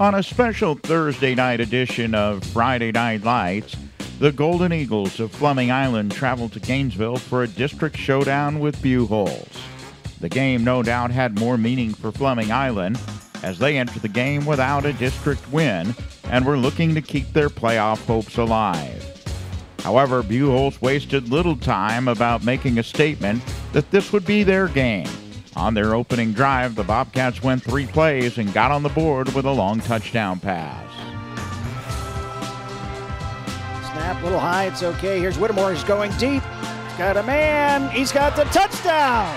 On a special Thursday night edition of Friday Night Lights, the Golden Eagles of Fleming Island traveled to Gainesville for a district showdown with Buchholz. The game no doubt had more meaning for Fleming Island as they entered the game without a district win and were looking to keep their playoff hopes alive. However, Buchholz wasted little time about making a statement that this would be their game on their opening drive, the Bobcats went three plays and got on the board with a long touchdown pass. Snap, little high, it's okay. Here's Whittemore, he's going deep. He's got a man, he's got the touchdown.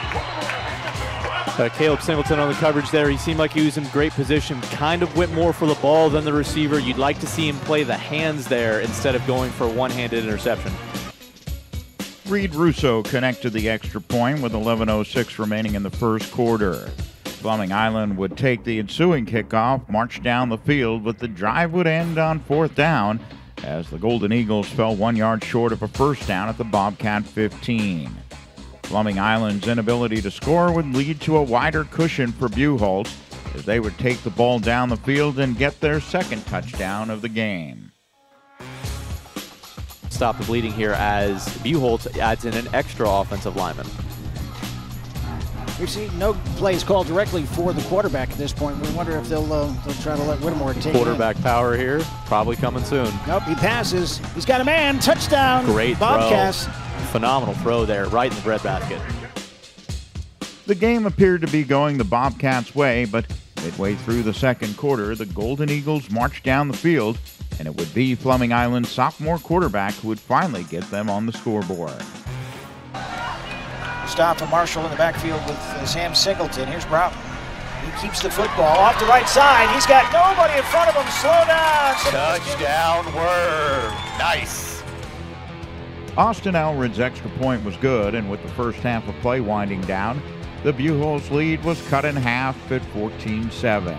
Uh, Caleb Singleton on the coverage there. He seemed like he was in great position. Kind of went more for the ball than the receiver. You'd like to see him play the hands there instead of going for a one-handed interception. Reed Russo connected the extra point with 11.06 remaining in the first quarter. Fleming Island would take the ensuing kickoff, march down the field, but the drive would end on fourth down as the Golden Eagles fell one yard short of a first down at the Bobcat 15. Fleming Island's inability to score would lead to a wider cushion for Buchholz as they would take the ball down the field and get their second touchdown of the game stop the bleeding here as Buchholz adds in an extra offensive lineman. We see no plays called directly for the quarterback at this point. We wonder if they'll uh, they'll try to let Whittemore take quarterback power here. Probably coming soon. Nope, he passes. He's got a man. Touchdown. Great Bobcats. throw. Phenomenal throw there, right in the breadbasket. The game appeared to be going the Bobcats' way, but midway through the second quarter, the Golden Eagles marched down the field and it would be Fleming Island's sophomore quarterback who would finally get them on the scoreboard. Stop for Marshall in the backfield with uh, Sam Singleton. Here's Broughton. He keeps the football off the right side. He's got nobody in front of him. Slow down. Touchdown word. Nice. Austin Elred's extra point was good, and with the first half of play winding down, the Buchholz lead was cut in half at 14 7.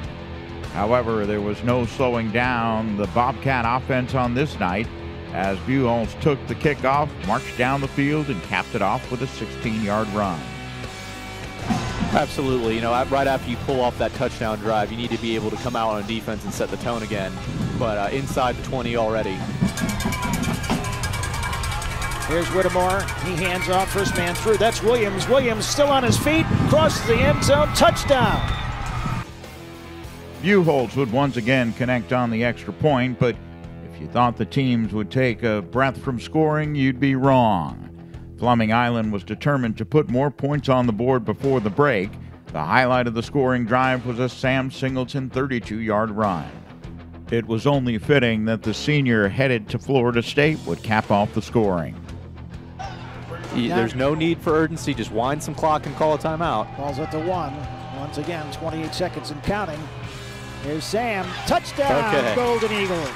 However, there was no slowing down the Bobcat offense on this night as Buchholz took the kickoff, marched down the field, and capped it off with a 16 yard run. Absolutely. You know, right after you pull off that touchdown drive, you need to be able to come out on defense and set the tone again. But uh, inside the 20 already. Here's Whittemore. He hands off first man through. That's Williams. Williams still on his feet, crosses the end zone, touchdown. Buchholz would once again connect on the extra point, but if you thought the teams would take a breath from scoring, you'd be wrong. Fleming Island was determined to put more points on the board before the break. The highlight of the scoring drive was a Sam Singleton 32 yard run. It was only fitting that the senior headed to Florida State would cap off the scoring. There's no need for urgency. Just wind some clock and call a timeout. Balls at the one. Once again, 28 seconds and counting. Here's Sam. Touchdown, okay. Golden Eagles.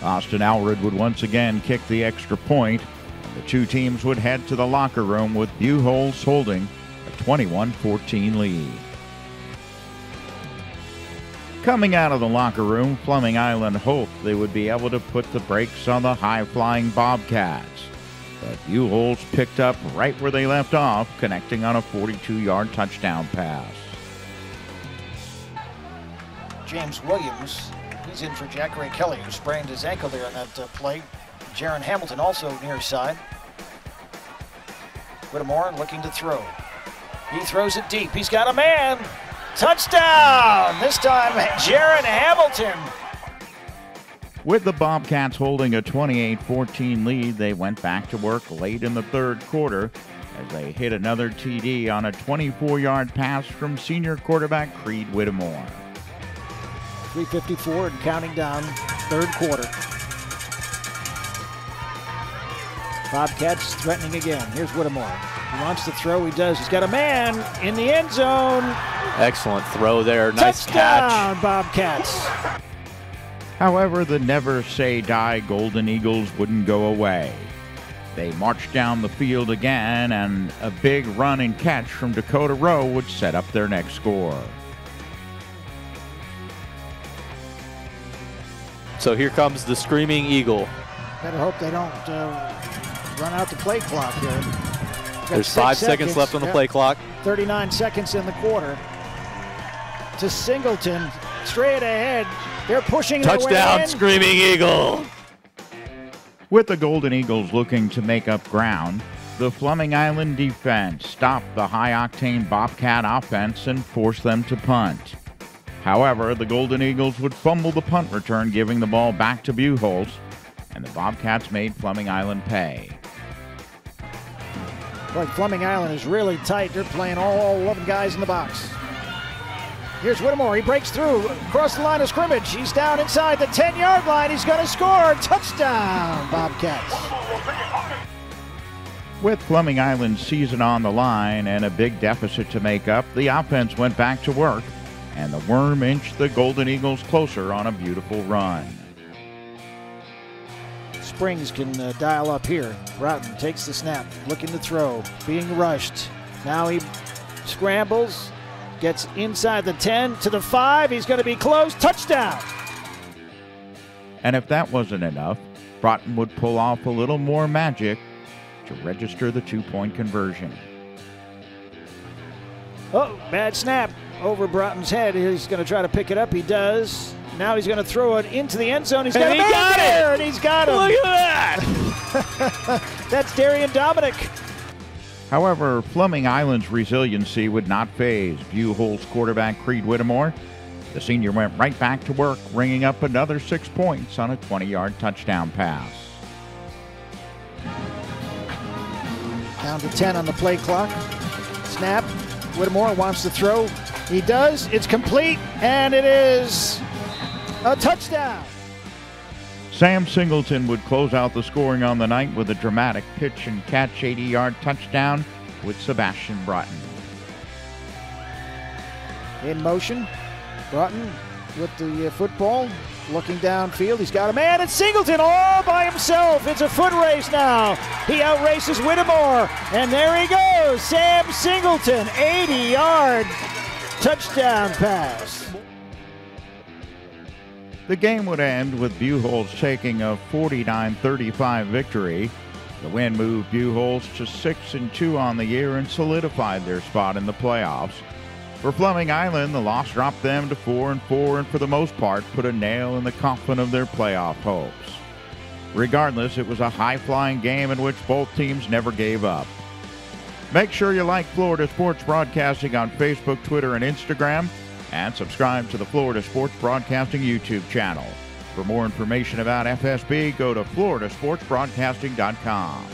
Austin Alred would once again kick the extra point. The two teams would head to the locker room with Buchholz holding a 21 14 lead. Coming out of the locker room, Fleming Island hoped they would be able to put the brakes on the high flying Bobcats. But Buchholz picked up right where they left off, connecting on a 42 yard touchdown pass. James Williams. He's in for Jack Ray Kelly, who sprained his ankle there on that uh, play. Jaron Hamilton also near side. Whittemore looking to throw. He throws it deep. He's got a man. Touchdown! This time, Jaron Hamilton. With the Bobcats holding a 28 14 lead, they went back to work late in the third quarter as they hit another TD on a 24 yard pass from senior quarterback Creed Whittemore. 354 and counting down third quarter. Bobcats threatening again. Here's Whittemore. He wants to throw. He does. He's got a man in the end zone. Excellent throw there. Nice Touchdown, catch. Bobcats. However, the never say die Golden Eagles wouldn't go away. They marched down the field again, and a big run and catch from Dakota Rowe would set up their next score. So here comes the Screaming Eagle. Better hope they don't uh, run out the play clock here. There's five seconds, seconds, left on the yep. play clock. 39 seconds in the quarter. To Singleton. straight ahead. They're pushing their way Touchdown, in. Screaming Eagle. With the Golden Eagles looking to make up ground, the Fleming Island defense stopped the high octane Bobcat offense and forced them to punt. However, the Golden Eagles would fumble the punt return, giving the ball back to Buchholz, and the Bobcats made Fleming Island pay. Boy, Fleming Island is really tight. They're playing all 11 guys in the box. Here's Whittemore. He breaks through across the line of scrimmage. He's down inside the 10 yard line. He's going to score. Touchdown, Bobcats. With Fleming Island's season on the line and a big deficit to make up, the offense went back to work, and the Worm inched the Golden Eagles closer on a beautiful run. Springs can uh, dial up here. Broughton takes the snap, looking to throw, being rushed. Now he scrambles, gets inside the 10 to the 5. He's going to be close. Touchdown. And if that wasn't enough, Broughton would pull off a little more magic to register the two point conversion. Oh, bad snap over Broughton's head. He's going to try to pick it up. He does. Now he's going to throw it into the end zone. He's got And he man got there, it! and he's got him. Look at that. That's Darian Dominic. However, Fleming Island's resiliency would not phase Buchholz quarterback Creed Whittemore. The senior went right back to work, ringing up another six points on a 20 yard touchdown pass. Down to 10 on the play clock. Snap. Whittemore wants to throw. He does. It's complete, and it is a touchdown. Sam Singleton would close out the scoring on the night with a dramatic pitch and catch 80 yard touchdown with Sebastian Broughton. In motion. Broughton with the uh, football. Looking downfield. He's got a man. It's Singleton all by himself. It's a foot race now. He outraces Whittemore. And there he goes. Sam Singleton, 80 yard touchdown pass. The game would end with Buchholz taking a 49-35 victory. The win moved Buchholz to 6 and 2 on the year and solidified their spot in the playoffs. For Fleming Island, the loss dropped them to 4 and 4 and for the most part put a nail in the coffin of their playoff hopes. Regardless, it was a high-flying game in which both teams never gave up. Make sure you like Florida Sports Broadcasting on Facebook, Twitter, and Instagram and subscribe to the Florida Sports Broadcasting YouTube channel. For more information about FSB, go to floridasportsbroadcasting.com.